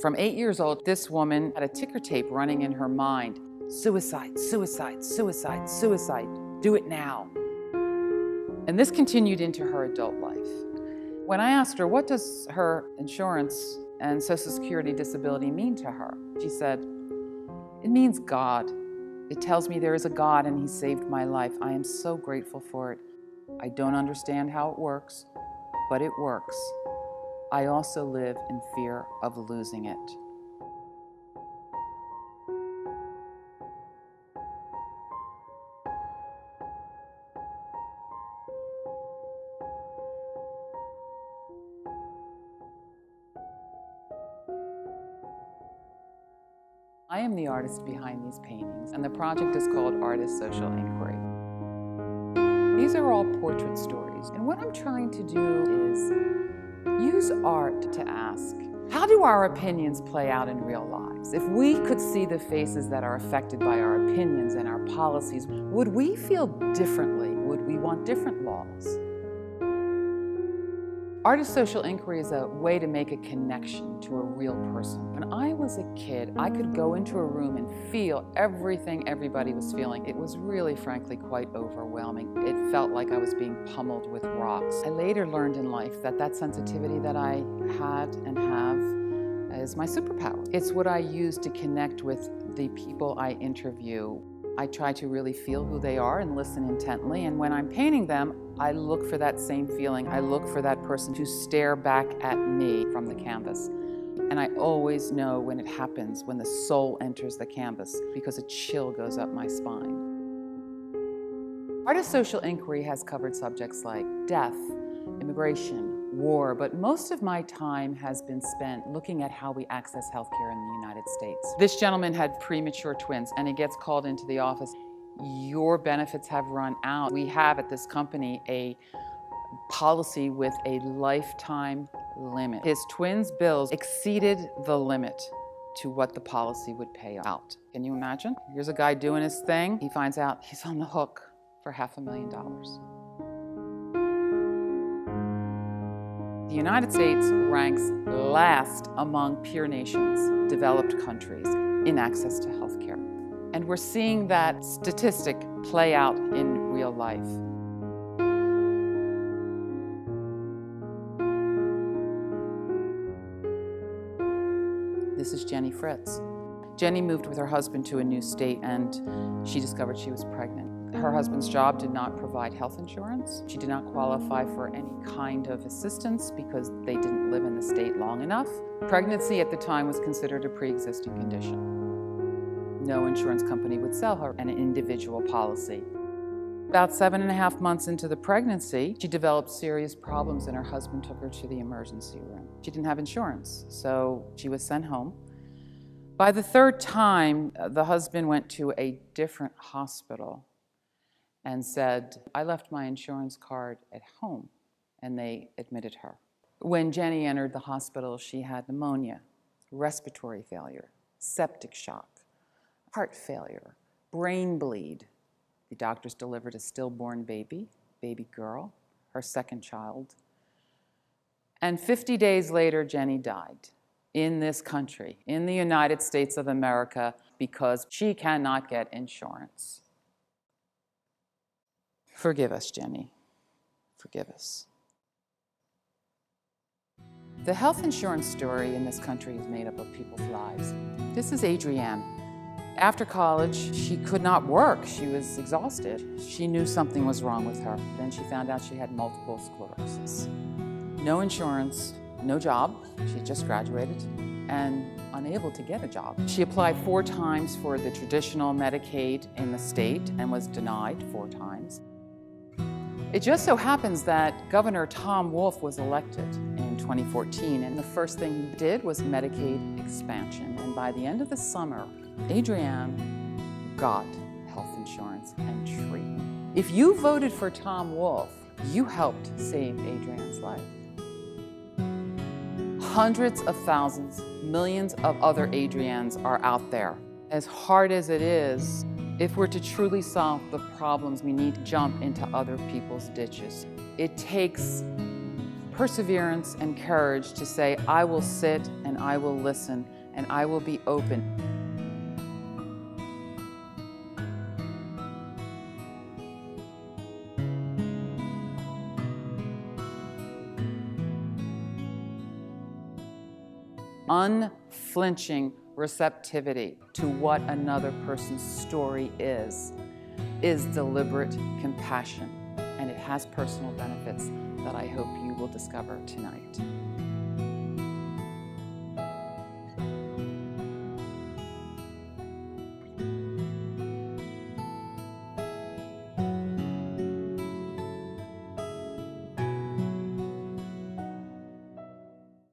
From eight years old, this woman had a ticker tape running in her mind. Suicide, suicide, suicide, suicide. Do it now. And this continued into her adult life. When I asked her, what does her insurance and Social Security disability mean to her? She said, it means God. It tells me there is a God and He saved my life. I am so grateful for it. I don't understand how it works, but it works. I also live in fear of losing it. I am the artist behind these paintings, and the project is called Art As Social Inquiry. These are all portrait stories, and what I'm trying to do is use art to ask, how do our opinions play out in real lives? If we could see the faces that are affected by our opinions and our policies, would we feel differently? Would we want different laws? Art As Social Inquiry is a way to make a connection to a real person. When I was a kid, I could go into a room and feel everything everybody was feeling. It was really, frankly, quite overwhelming. It felt like I was being pummeled with rocks. I later learned in life that that sensitivity that I had and have is my superpower. It's what I use to connect with the people I interview. I try to really feel who they are and listen intently. And when I'm painting them, I look for that same feeling. I look for that person to stare back at me from the canvas. And I always know when it happens, when the soul enters the canvas, because a chill goes up my spine. Art As Social Inquiry has covered subjects like death, immigration, war, but most of my time has been spent looking at how we access healthcare in the United States. This gentleman had premature twins and he gets called into the office. Your benefits have run out. We have at this company a policy with a lifetime limit. His twins' bills exceeded the limit to what the policy would pay out. Can you imagine? Here's a guy doing his thing. He finds out he's on the hook for half a million dollars. United States ranks last among peer nations, developed countries, in access to health care. And we're seeing that statistic play out in real life. This is Jenny Fritz. Jenny moved with her husband to a new state and she discovered she was pregnant. Her husband's job did not provide health insurance. She did not qualify for any kind of assistance because they didn't live in the state long enough. Pregnancy at the time was considered a pre-existing condition. No insurance company would sell her an individual policy. About seven and a half months into the pregnancy, she developed serious problems and her husband took her to the emergency room. She didn't have insurance, so she was sent home. By the third time, uh, the husband went to a different hospital and said, I left my insurance card at home, and they admitted her. When Jenny entered the hospital, she had pneumonia, respiratory failure, septic shock, heart failure, brain bleed. The doctors delivered a stillborn baby, baby girl, her second child. And 50 days later, Jenny died in this country, in the United States of America, because she cannot get insurance. Forgive us, Jenny. Forgive us. The health insurance story in this country is made up of people's lives. This is Adrienne. After college, she could not work. She was exhausted. She knew something was wrong with her. Then she found out she had multiple sclerosis. No insurance, no job. She just graduated and unable to get a job. She applied four times for the traditional Medicaid in the state and was denied four times. It just so happens that Governor Tom Wolf was elected in 2014, and the first thing he did was Medicaid expansion. And by the end of the summer, Adrienne got health insurance and treatment. If you voted for Tom Wolf, you helped save Adrienne's life. Hundreds of thousands, millions of other Adriennes are out there. As hard as it is, if we're to truly solve the problems, we need to jump into other people's ditches. It takes perseverance and courage to say, I will sit and I will listen and I will be open. Unflinching receptivity to what another person's story is, is deliberate compassion, and it has personal benefits that I hope you will discover tonight.